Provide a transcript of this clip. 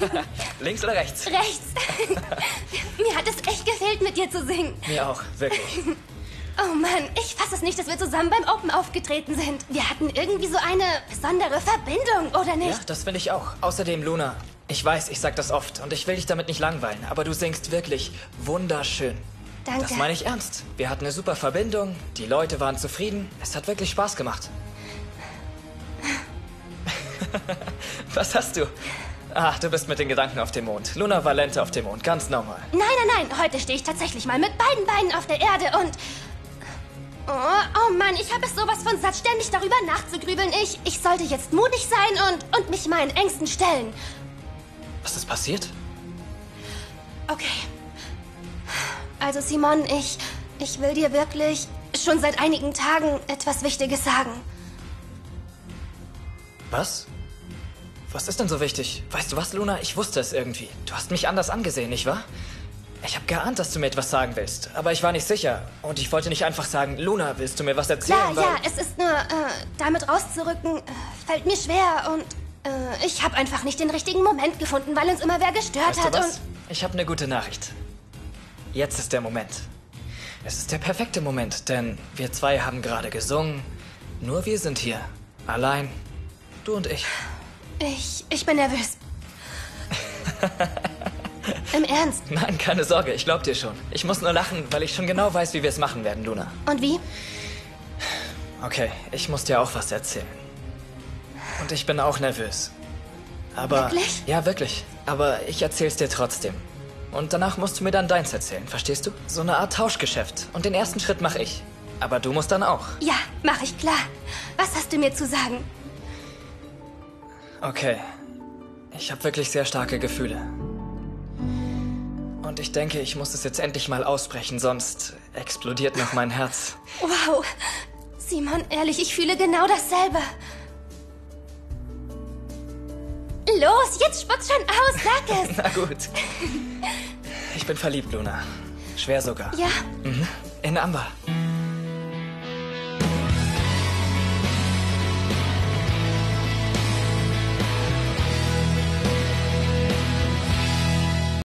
Links oder rechts? Rechts. Mir hat es echt gefehlt, mit dir zu singen. Mir auch, wirklich. Oh Mann, ich fasse es nicht, dass wir zusammen beim Open aufgetreten sind. Wir hatten irgendwie so eine besondere Verbindung, oder nicht? Ja, das finde ich auch. Außerdem, Luna, ich weiß, ich sag das oft und ich will dich damit nicht langweilen, aber du singst wirklich wunderschön. Danke. Das meine ich ernst. Wir hatten eine super Verbindung, die Leute waren zufrieden. Es hat wirklich Spaß gemacht. Was hast du? Ach, du bist mit den Gedanken auf dem Mond. Luna Valente auf dem Mond, ganz normal. Nein, nein, nein. Heute stehe ich tatsächlich mal mit beiden Beinen auf der Erde und... Oh, oh Mann, ich habe es sowas von satt, ständig darüber nachzugrübeln. Ich, ich sollte jetzt mutig sein und, und mich meinen Ängsten stellen. Was ist passiert? Okay. Also Simon, ich, ich will dir wirklich schon seit einigen Tagen etwas Wichtiges sagen. Was? Was ist denn so wichtig? Weißt du was, Luna? Ich wusste es irgendwie. Du hast mich anders angesehen, nicht wahr? Ich habe geahnt, dass du mir etwas sagen willst, aber ich war nicht sicher. Und ich wollte nicht einfach sagen, Luna, willst du mir was erzählen? Weil- ja, es ist nur, äh, damit rauszurücken, äh, fällt mir schwer und äh, ich habe einfach nicht den richtigen Moment gefunden, weil uns immer wer gestört Weißt hat du was? und... Ich habe eine gute Nachricht. Jetzt ist der Moment. Es ist der perfekte Moment, denn wir zwei haben gerade gesungen. Nur wir sind hier. Allein. Du und ich. Ich, ich bin nervös. Im Ernst. Nein, keine Sorge, ich glaub dir schon. Ich muss nur lachen, weil ich schon genau weiß, wie wir es machen werden, Luna. Und wie? Okay, ich muss dir auch was erzählen. Und ich bin auch nervös. Aber. Wirklich? Ja, wirklich. Aber ich erzähl's dir trotzdem. Und danach musst du mir dann deins erzählen, verstehst du? So eine Art Tauschgeschäft. Und den ersten Schritt mache ich. Aber du musst dann auch. Ja, mach ich klar. Was hast du mir zu sagen? Okay. Ich habe wirklich sehr starke Gefühle. Und ich denke, ich muss es jetzt endlich mal aussprechen, sonst explodiert noch mein Herz. Wow. Simon, ehrlich, ich fühle genau dasselbe. Los, jetzt sputz schon aus, sag es. Na gut. Ich bin verliebt, Luna. Schwer sogar. Ja, In Amber.